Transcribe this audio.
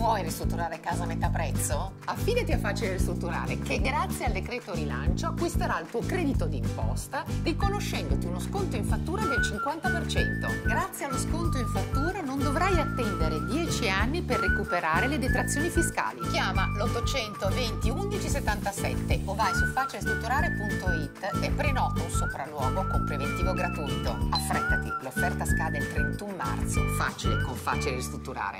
Vuoi ristrutturare casa a metà prezzo? Affidati a Facile Ristrutturare che grazie al decreto rilancio acquisterà il tuo credito d'imposta riconoscendoti uno sconto in fattura del 50%. Grazie allo sconto in fattura non dovrai attendere 10 anni per recuperare le detrazioni fiscali. Chiama l'820 1177 o vai su facilestrutturare.it e prenota un sopralluogo con preventivo gratuito. Affrettati, l'offerta scade il 31 marzo. Facile con Facile Ristrutturare.